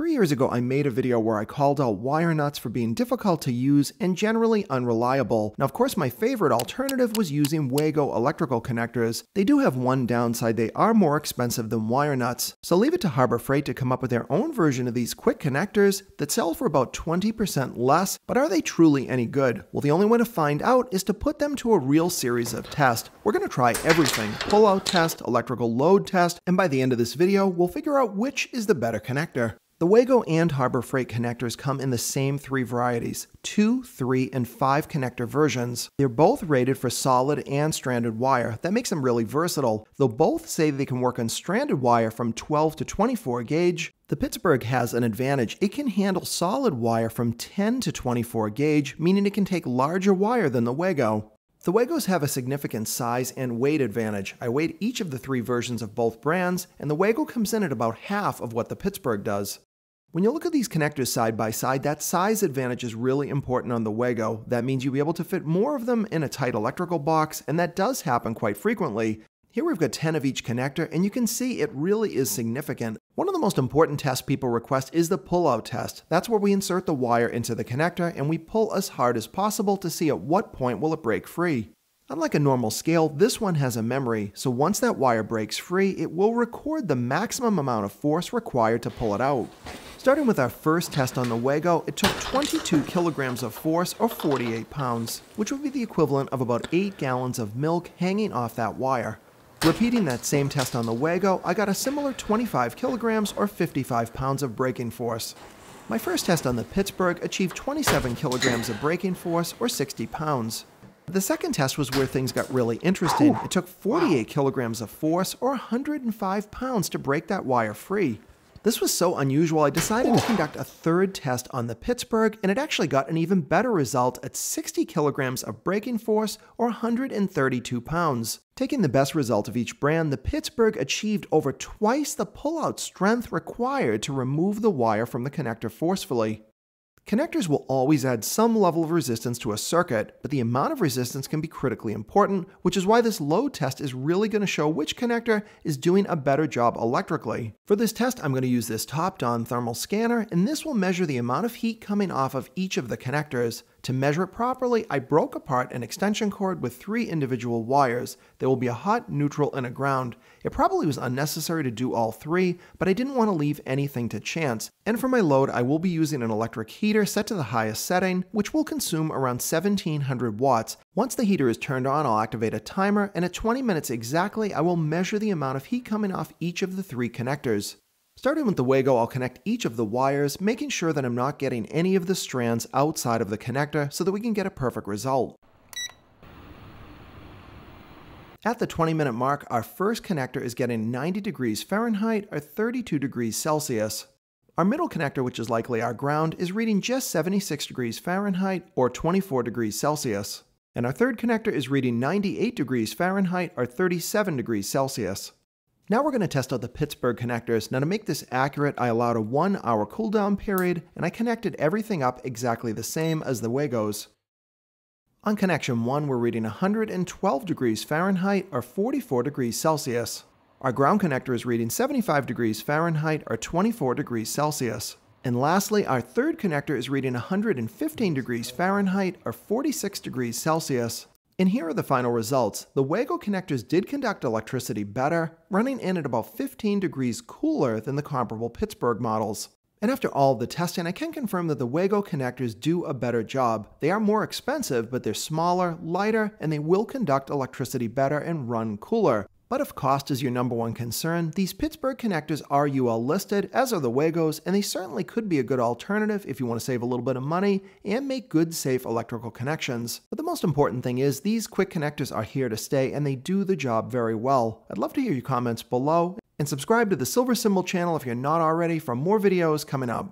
Three years ago, I made a video where I called out wire nuts for being difficult to use and generally unreliable. Now, of course, my favorite alternative was using Wago electrical connectors. They do have one downside, they are more expensive than wire nuts. So leave it to Harbor Freight to come up with their own version of these quick connectors that sell for about 20% less, but are they truly any good? Well, the only way to find out is to put them to a real series of tests. We're going to try everything, pull-out test, electrical load test, and by the end of this video, we'll figure out which is the better connector. The Wago and Harbor Freight connectors come in the same three varieties, 2, 3, and 5 connector versions. They're both rated for solid and stranded wire. That makes them really versatile. Though both say they can work on stranded wire from 12 to 24 gauge, the Pittsburgh has an advantage. It can handle solid wire from 10 to 24 gauge, meaning it can take larger wire than the Wago. The Wagos have a significant size and weight advantage. I weighed each of the three versions of both brands, and the Wago comes in at about half of what the Pittsburgh does. When you look at these connectors side by side, that size advantage is really important on the Wago. That means you'll be able to fit more of them in a tight electrical box, and that does happen quite frequently. Here we've got 10 of each connector, and you can see it really is significant. One of the most important tests people request is the pull-out test. That's where we insert the wire into the connector, and we pull as hard as possible to see at what point will it break free. Unlike a normal scale, this one has a memory, so once that wire breaks free, it will record the maximum amount of force required to pull it out. Starting with our first test on the Wago, it took 22 kilograms of force, or 48 pounds, which would be the equivalent of about 8 gallons of milk hanging off that wire. Repeating that same test on the Wago, I got a similar 25 kilograms, or 55 pounds of breaking force. My first test on the Pittsburgh achieved 27 kilograms of breaking force, or 60 pounds. The second test was where things got really interesting. It took 48 kilograms of force, or 105 pounds, to break that wire free. This was so unusual, I decided to conduct a third test on the Pittsburgh, and it actually got an even better result at 60 kilograms of breaking force or 132 pounds. Taking the best result of each brand, the Pittsburgh achieved over twice the pullout strength required to remove the wire from the connector forcefully. Connectors will always add some level of resistance to a circuit, but the amount of resistance can be critically important, which is why this load test is really going to show which connector is doing a better job electrically. For this test, I'm going to use this Topdon thermal scanner, and this will measure the amount of heat coming off of each of the connectors. To measure it properly, I broke apart an extension cord with three individual wires. There will be a hot, neutral, and a ground. It probably was unnecessary to do all three, but I didn't want to leave anything to chance. And for my load, I will be using an electric heater set to the highest setting, which will consume around 1700 watts. Once the heater is turned on, I'll activate a timer, and at 20 minutes exactly, I will measure the amount of heat coming off each of the three connectors. Starting with the Wago, I'll connect each of the wires, making sure that I'm not getting any of the strands outside of the connector so that we can get a perfect result. At the 20 minute mark, our first connector is getting 90 degrees Fahrenheit or 32 degrees Celsius. Our middle connector, which is likely our ground, is reading just 76 degrees Fahrenheit or 24 degrees Celsius. And our third connector is reading 98 degrees Fahrenheit or 37 degrees Celsius. Now we're going to test out the Pittsburgh connectors. Now to make this accurate, I allowed a one hour cooldown period and I connected everything up exactly the same as the Wagos. On connection 1, we're reading 112 degrees Fahrenheit or 44 degrees Celsius. Our ground connector is reading 75 degrees Fahrenheit or 24 degrees Celsius. And lastly, our third connector is reading 115 degrees Fahrenheit or 46 degrees Celsius. And here are the final results. The Wago connectors did conduct electricity better, running in at about 15 degrees cooler than the comparable Pittsburgh models. And after all the testing, I can confirm that the Wago connectors do a better job. They are more expensive, but they're smaller, lighter, and they will conduct electricity better and run cooler. But if cost is your number one concern, these Pittsburgh connectors are UL listed, as are the Wagos, and they certainly could be a good alternative if you want to save a little bit of money and make good, safe electrical connections. But the most important thing is these quick connectors are here to stay and they do the job very well. I'd love to hear your comments below, and subscribe to the Silver Cymbal channel if you're not already for more videos coming up.